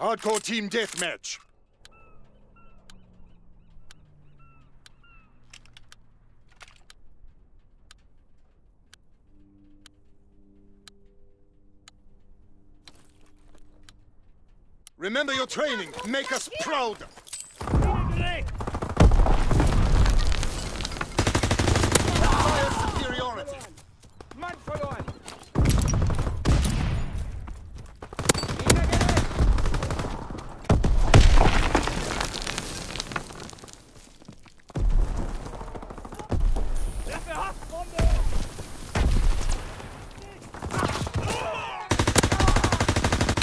Hardcore team deathmatch. Remember your training. Make us proud. Fire superiority. Mann verloren! Niedergelegt! Hilfe, Haftbombe!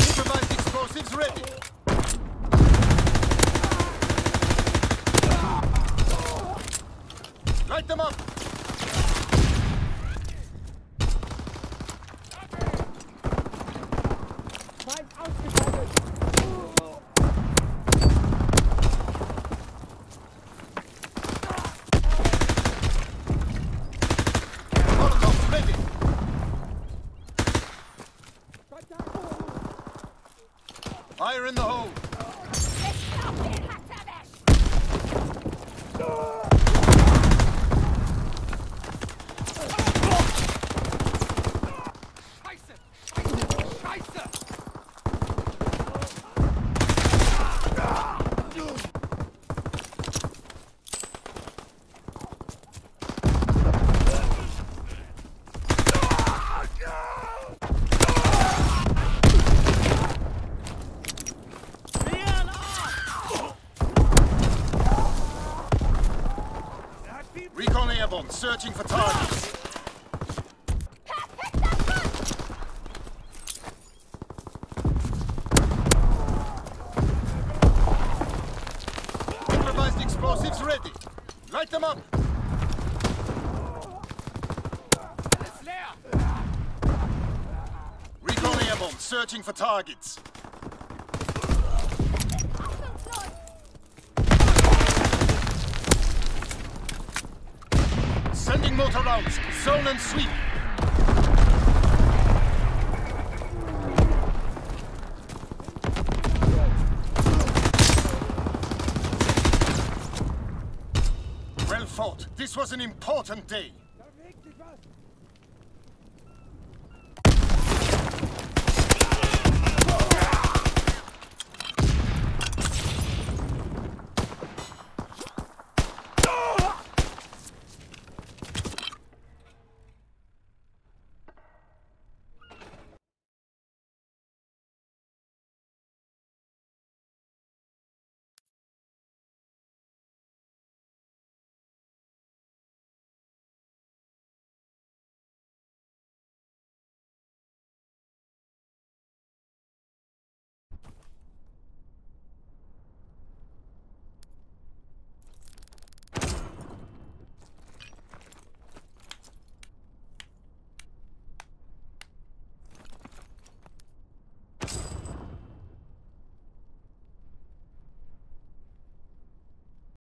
Improvised explosives ready. Light them up. Fire in the hole. Recon searching for targets. Improvised explosives ready. Light them up. Recon airborne, searching for targets. Sending mortar rounds. Zone and sweep. Well fought. This was an important day.